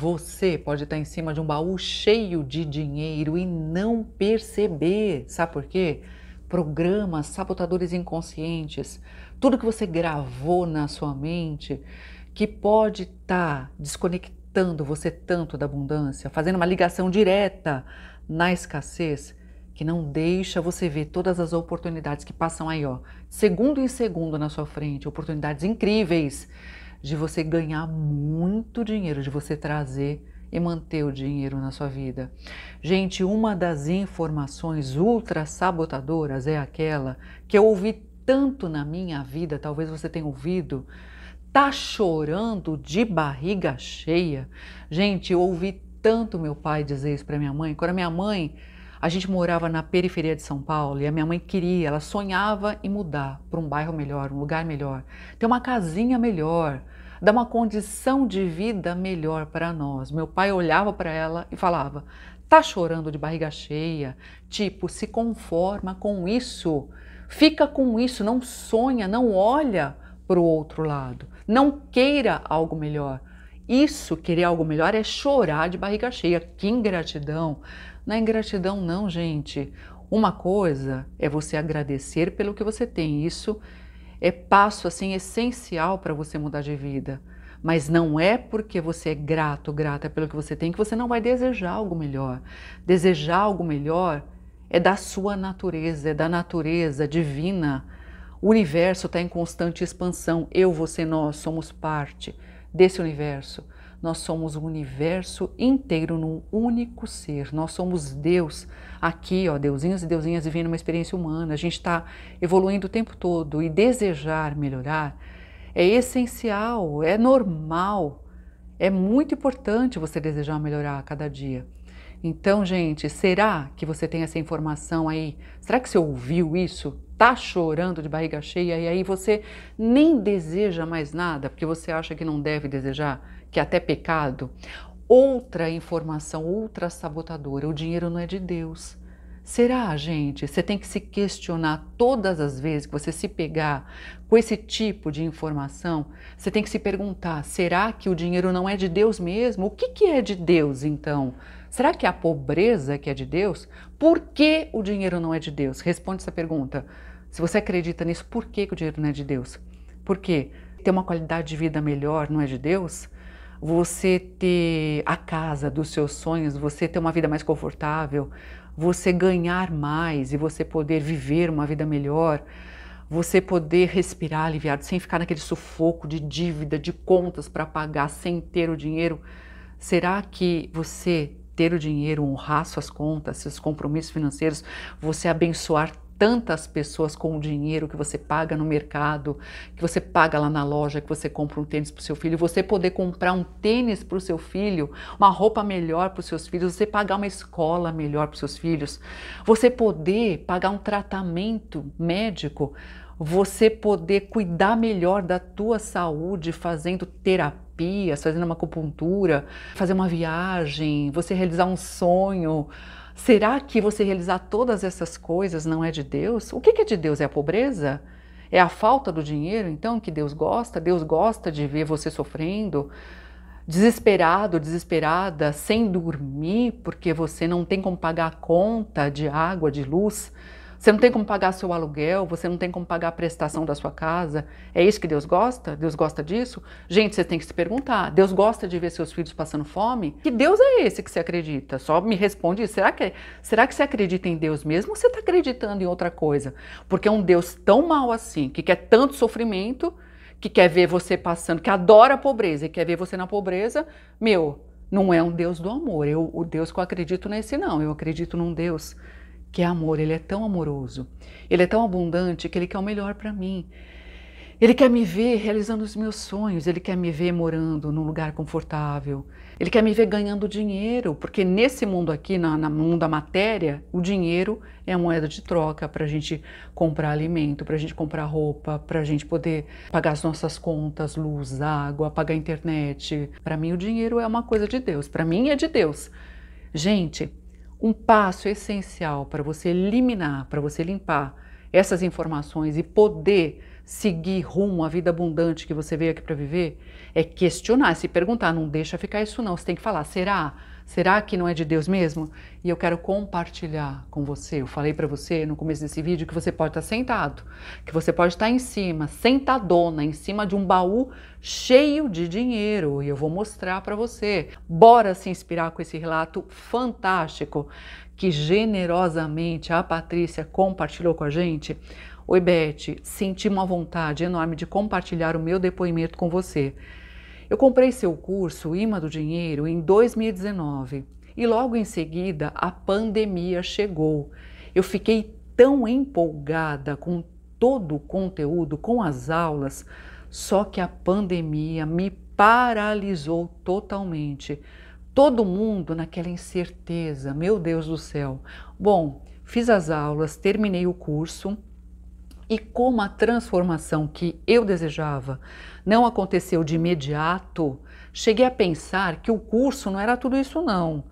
Você pode estar em cima de um baú cheio de dinheiro e não perceber. Sabe por quê? Programas, sabotadores inconscientes, tudo que você gravou na sua mente que pode estar desconectando você tanto da abundância, fazendo uma ligação direta na escassez, que não deixa você ver todas as oportunidades que passam aí, ó, segundo em segundo na sua frente, oportunidades incríveis de você ganhar muito dinheiro, de você trazer e manter o dinheiro na sua vida. Gente, uma das informações ultra sabotadoras é aquela que eu ouvi tanto na minha vida, talvez você tenha ouvido, tá chorando de barriga cheia. Gente, eu ouvi tanto meu pai dizer isso para minha mãe. Quando a minha mãe, a gente morava na periferia de São Paulo e a minha mãe queria, ela sonhava em mudar para um bairro melhor, um lugar melhor, ter uma casinha melhor, dar uma condição de vida melhor para nós. Meu pai olhava para ela e falava: "Tá chorando de barriga cheia? Tipo, se conforma com isso. Fica com isso, não sonha, não olha para o outro lado. Não queira algo melhor. Isso, querer algo melhor, é chorar de barriga cheia. Que ingratidão. É ingratidão, não, gente. Uma coisa é você agradecer pelo que você tem. Isso é passo assim essencial para você mudar de vida. Mas não é porque você é grato, grata pelo que você tem que você não vai desejar algo melhor. Desejar algo melhor é da sua natureza, é da natureza divina. O universo está em constante expansão. Eu, você, nós somos parte desse universo. Nós somos o universo inteiro num único ser. Nós somos Deus aqui, ó, deusinhos e deusinhas vivendo uma experiência humana. A gente está evoluindo o tempo todo e desejar melhorar é essencial, é normal. É muito importante você desejar melhorar a cada dia. Então, gente, será que você tem essa informação aí? Será que você ouviu isso? Tá chorando de barriga cheia e aí você nem deseja mais nada porque você acha que não deve desejar? Que é até pecado, outra informação, outra sabotadora, o dinheiro não é de Deus. Será, gente? Você tem que se questionar todas as vezes que você se pegar com esse tipo de informação, você tem que se perguntar: será que o dinheiro não é de Deus mesmo? O que, que é de Deus então? Será que é a pobreza que é de Deus? Por que o dinheiro não é de Deus? Responde essa pergunta. Se você acredita nisso, por que, que o dinheiro não é de Deus? Por quê? Ter uma qualidade de vida melhor não é de Deus? Você ter a casa dos seus sonhos, você ter uma vida mais confortável, você ganhar mais e você poder viver uma vida melhor, você poder respirar aliviado sem ficar naquele sufoco de dívida, de contas para pagar sem ter o dinheiro. Será que você ter o dinheiro, honrar suas contas, seus compromissos financeiros, você abençoar tantas pessoas com o dinheiro que você paga no mercado, que você paga lá na loja, que você compra um tênis para o seu filho, você poder comprar um tênis para o seu filho, uma roupa melhor para os seus filhos, você pagar uma escola melhor para os seus filhos, você poder pagar um tratamento médico, você poder cuidar melhor da tua saúde fazendo terapia, fazendo uma acupuntura, fazer uma viagem, você realizar um sonho, Será que você realizar todas essas coisas não é de Deus? O que é de Deus? É a pobreza? É a falta do dinheiro, então, que Deus gosta? Deus gosta de ver você sofrendo, desesperado, desesperada, sem dormir, porque você não tem como pagar a conta de água, de luz? Você não tem como pagar seu aluguel, você não tem como pagar a prestação da sua casa. É isso que Deus gosta? Deus gosta disso? Gente, você tem que se perguntar. Deus gosta de ver seus filhos passando fome? Que Deus é esse que você acredita? Só me responde isso. Será que, será que você acredita em Deus mesmo ou você está acreditando em outra coisa? Porque é um Deus tão mal assim, que quer tanto sofrimento, que quer ver você passando, que adora a pobreza e quer ver você na pobreza, meu, não é um Deus do amor. Eu, o Deus que eu acredito nesse não. Eu acredito num Deus que é amor, ele é tão amoroso, ele é tão abundante que ele quer o melhor para mim. Ele quer me ver realizando os meus sonhos, ele quer me ver morando num lugar confortável, ele quer me ver ganhando dinheiro, porque nesse mundo aqui, no, no mundo da matéria, o dinheiro é a moeda de troca para a gente comprar alimento, para a gente comprar roupa, para a gente poder pagar as nossas contas, luz, água, pagar internet. Para mim, o dinheiro é uma coisa de Deus, para mim é de Deus. Gente, um passo essencial para você eliminar, para você limpar essas informações e poder seguir rumo à vida abundante que você veio aqui para viver? É questionar, se perguntar, não deixa ficar isso não. Você tem que falar, será? Será que não é de Deus mesmo? E eu quero compartilhar com você. Eu falei para você no começo desse vídeo que você pode estar sentado, que você pode estar em cima, sentadona, em cima de um baú cheio de dinheiro. E eu vou mostrar para você. Bora se inspirar com esse relato fantástico que generosamente a Patrícia compartilhou com a gente. Oi, Beth, senti uma vontade enorme de compartilhar o meu depoimento com você. Eu comprei seu curso Imã do Dinheiro em 2019 e logo em seguida a pandemia chegou. Eu fiquei tão empolgada com todo o conteúdo, com as aulas, só que a pandemia me paralisou totalmente. Todo mundo naquela incerteza, meu Deus do céu. Bom, fiz as aulas, terminei o curso e como a transformação que eu desejava não aconteceu de imediato, cheguei a pensar que o curso não era tudo isso não,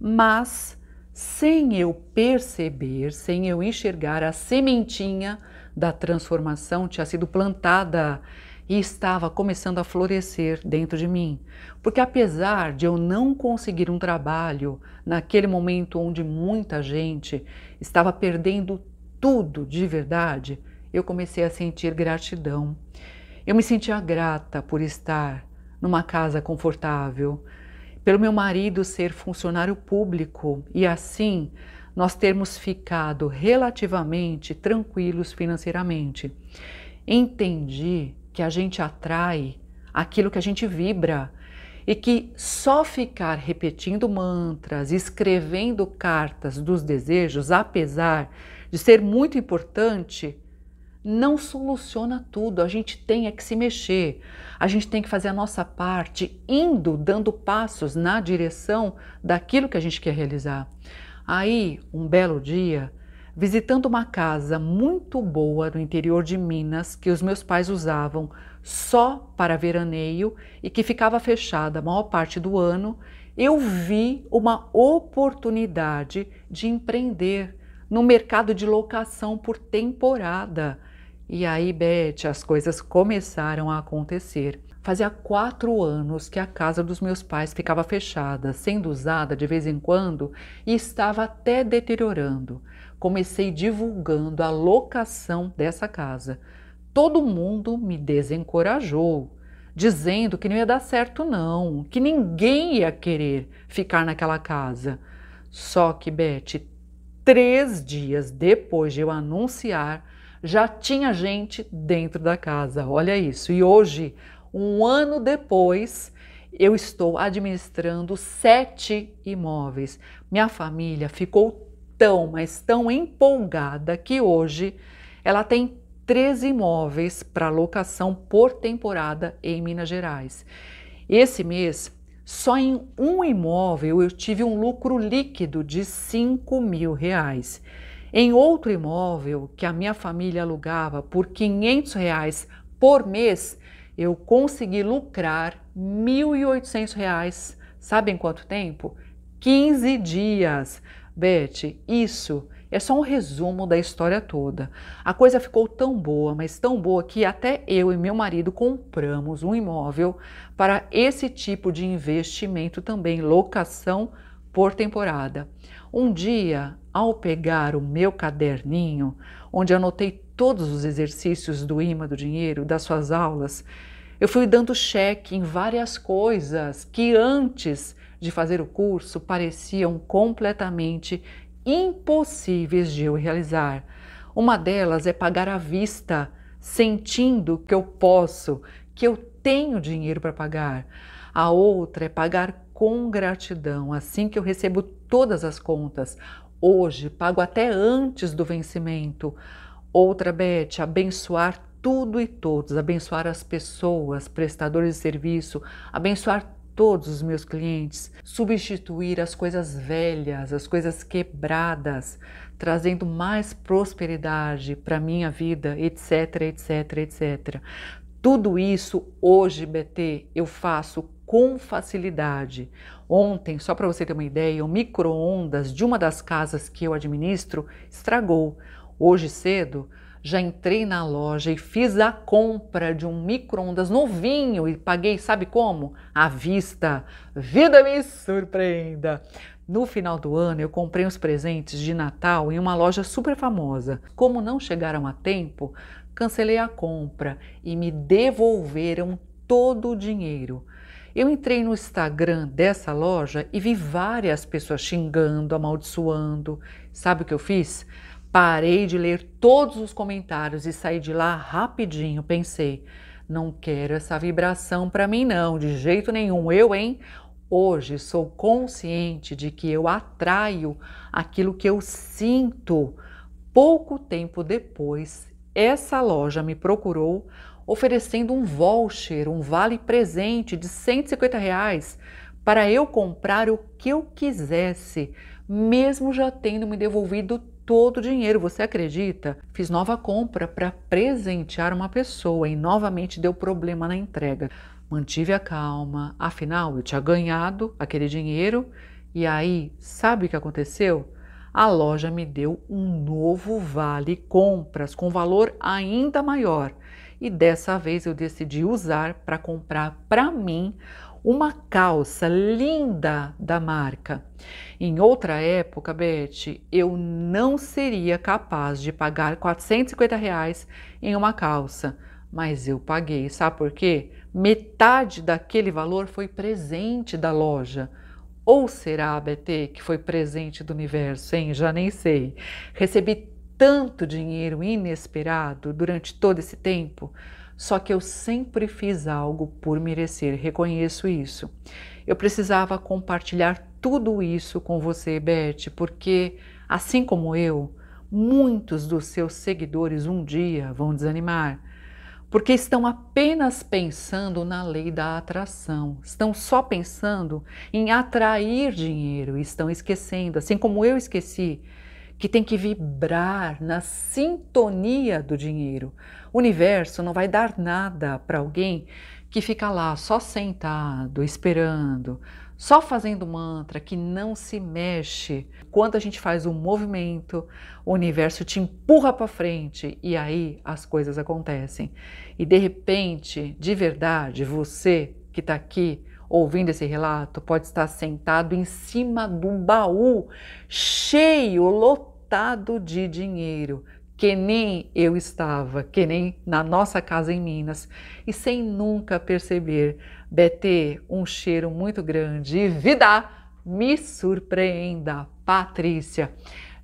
mas sem eu perceber, sem eu enxergar a sementinha da transformação tinha sido plantada e estava começando a florescer dentro de mim. Porque apesar de eu não conseguir um trabalho naquele momento onde muita gente estava perdendo tudo de verdade, eu comecei a sentir gratidão. Eu me sentia grata por estar numa casa confortável, pelo meu marido ser funcionário público e assim nós termos ficado relativamente tranquilos financeiramente. Entendi que a gente atrai aquilo que a gente vibra e que só ficar repetindo mantras, escrevendo cartas dos desejos, apesar de ser muito importante, não soluciona tudo. A gente tem é que se mexer, a gente tem que fazer a nossa parte, indo, dando passos na direção daquilo que a gente quer realizar. Aí, um belo dia, visitando uma casa muito boa no interior de Minas que os meus pais usavam só para veraneio e que ficava fechada a maior parte do ano, eu vi uma oportunidade de empreender no mercado de locação por temporada. E aí, Beth, as coisas começaram a acontecer. Fazia quatro anos que a casa dos meus pais ficava fechada, sendo usada de vez em quando e estava até deteriorando. Comecei divulgando a locação dessa casa. Todo mundo me desencorajou, dizendo que não ia dar certo, não, que ninguém ia querer ficar naquela casa. Só que, Beth, três dias depois de eu anunciar, já tinha gente dentro da casa. Olha isso. E hoje, um ano depois, eu estou administrando sete imóveis. Minha família ficou tão, mas tão empolgada que hoje ela tem três imóveis para locação por temporada em Minas Gerais. Esse mês, só em um imóvel eu tive um lucro líquido de 5 mil reais. Em outro imóvel que a minha família alugava por 500 reais por mês, eu consegui lucrar 1.800 reais. Sabe em quanto tempo? 15 dias. Beth, isso é só um resumo da história toda. A coisa ficou tão boa, mas tão boa que até eu e meu marido compramos um imóvel para esse tipo de investimento também, locação por temporada. Um dia, ao pegar o meu caderninho, onde anotei todos os exercícios do imã do dinheiro, das suas aulas, eu fui dando cheque em várias coisas que antes de fazer o curso pareciam completamente impossíveis de eu realizar. Uma delas é pagar à vista, sentindo que eu posso, que eu tenho dinheiro para pagar. A outra é pagar com gratidão, assim que eu recebo todas as contas. Hoje pago até antes do vencimento. Outra, Beth, abençoar tudo e todos, abençoar as pessoas, prestadores de serviço, abençoar todos os meus clientes, substituir as coisas velhas, as coisas quebradas, trazendo mais prosperidade para minha vida, etc, etc, etc. Tudo isso hoje, BT, eu faço com facilidade. Ontem, só para você ter uma ideia, o micro-ondas de uma das casas que eu administro estragou. Hoje cedo já entrei na loja e fiz a compra de um micro-ondas novinho e paguei, sabe como? À vista. Vida me surpreenda! No final do ano, eu comprei uns presentes de Natal em uma loja super famosa. Como não chegaram a tempo, cancelei a compra e me devolveram todo o dinheiro. Eu entrei no Instagram dessa loja e vi várias pessoas xingando, amaldiçoando. Sabe o que eu fiz? Parei de ler todos os comentários e saí de lá rapidinho. Pensei, não quero essa vibração para mim, não, de jeito nenhum. Eu, hein? Hoje sou consciente de que eu atraio aquilo que eu sinto. Pouco tempo depois, essa loja me procurou oferecendo um voucher, um vale presente de 150 reais para eu comprar o que eu quisesse, mesmo já tendo me devolvido todo o dinheiro. Você acredita? Fiz nova compra para presentear uma pessoa e novamente deu problema na entrega. Mantive a calma, afinal eu tinha ganhado aquele dinheiro e aí, sabe o que aconteceu? A loja me deu um novo vale compras com valor ainda maior e dessa vez eu decidi usar para comprar para mim uma calça linda da marca. Em outra época, Beth, eu não seria capaz de pagar 450 reais em uma calça, mas eu paguei. Sabe por quê? Metade daquele valor foi presente da loja. Ou será, BT, que foi presente do universo, hein? Já nem sei. Recebi tanto dinheiro inesperado durante todo esse tempo só que eu sempre fiz algo por merecer, reconheço isso. Eu precisava compartilhar tudo isso com você, Beth, porque, assim como eu, muitos dos seus seguidores um dia vão desanimar, porque estão apenas pensando na lei da atração, estão só pensando em atrair dinheiro, estão esquecendo, assim como eu esqueci, que tem que vibrar na sintonia do dinheiro. O universo não vai dar nada para alguém que fica lá só sentado, esperando, só fazendo mantra, que não se mexe. Quando a gente faz um movimento, o universo te empurra para frente e aí as coisas acontecem. E de repente, de verdade, você que está aqui ouvindo esse relato pode estar sentado em cima de um baú cheio, lotado de dinheiro, que nem eu estava, que nem na nossa casa em Minas, e sem nunca perceber, BT, um cheiro muito grande. E vida, me surpreenda, Patrícia.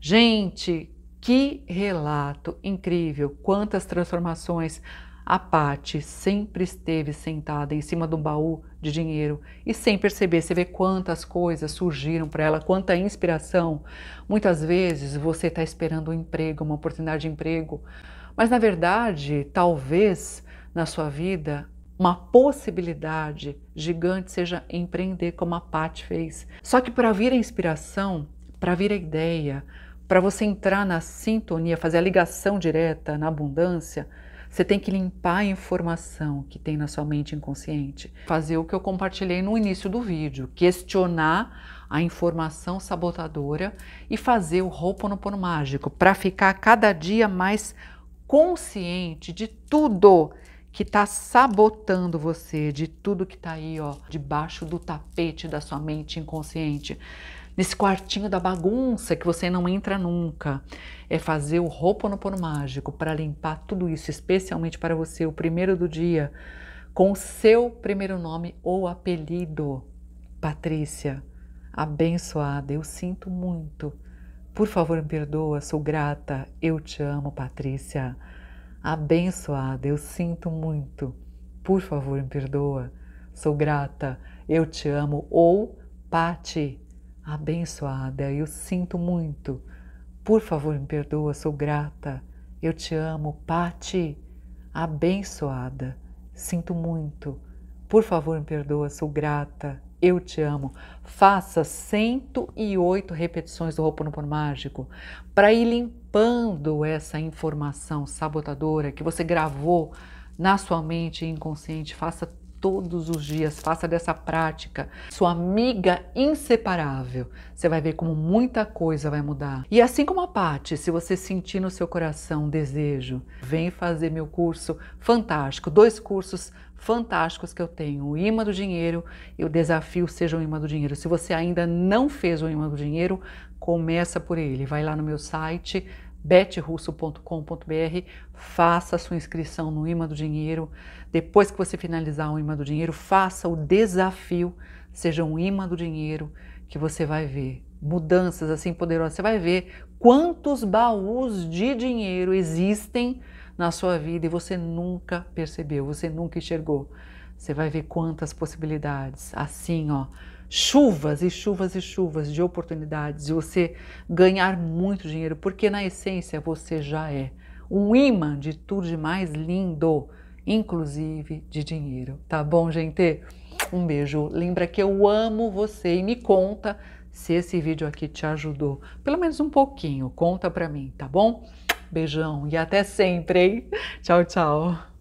Gente, que relato incrível, quantas transformações a Pati sempre esteve sentada em cima do baú de dinheiro e sem perceber, você vê quantas coisas surgiram para ela, quanta inspiração. Muitas vezes você está esperando um emprego, uma oportunidade de emprego, mas na verdade, talvez na sua vida uma possibilidade gigante seja empreender como a Pati fez. Só que para vir a inspiração, para vir a ideia, para você entrar na sintonia, fazer a ligação direta na abundância, você tem que limpar a informação que tem na sua mente inconsciente. Fazer o que eu compartilhei no início do vídeo, questionar a informação sabotadora e fazer o Ho'oponopono mágico para ficar cada dia mais consciente de tudo que está sabotando você, de tudo que está aí, ó, debaixo do tapete da sua mente inconsciente nesse quartinho da bagunça que você não entra nunca. É fazer o Ho'oponopono mágico para limpar tudo isso, especialmente para você, o primeiro do dia, com o seu primeiro nome ou apelido. Patrícia, abençoada, eu sinto muito. Por favor, me perdoa, sou grata, eu te amo, Patrícia. Abençoada, eu sinto muito. Por favor, me perdoa, sou grata, eu te amo. Ou, Pati, Abençoada, eu sinto muito. Por favor, me perdoa, sou grata. Eu te amo, Pati. Abençoada, sinto muito. Por favor, me perdoa, sou grata. Eu te amo. Faça 108 repetições do Ho'oponopono mágico para ir limpando essa informação sabotadora que você gravou na sua mente inconsciente. Faça todos os dias, faça dessa prática sua amiga inseparável. Você vai ver como muita coisa vai mudar. E assim como a Paty, se você sentir no seu coração desejo, vem fazer meu curso fantástico, dois cursos fantásticos que eu tenho, o imã do dinheiro e o desafio seja o imã do dinheiro. Se você ainda não fez o imã do dinheiro, começa por ele. Vai lá no meu site betrusso.com.br, faça a sua inscrição no imã do dinheiro. Depois que você finalizar o imã do dinheiro, faça o desafio, seja um imã do dinheiro, que você vai ver mudanças assim poderosas. Você vai ver quantos baús de dinheiro existem na sua vida e você nunca percebeu, você nunca enxergou. Você vai ver quantas possibilidades. Assim, ó, chuvas e chuvas e chuvas de oportunidades de você ganhar muito dinheiro, porque na essência você já é um imã de tudo de mais lindo, inclusive de dinheiro. Tá bom, gente? Um beijo. Lembra que eu amo você e me conta se esse vídeo aqui te ajudou, pelo menos um pouquinho. Conta pra mim, tá bom? Beijão e até sempre, hein? Tchau, tchau.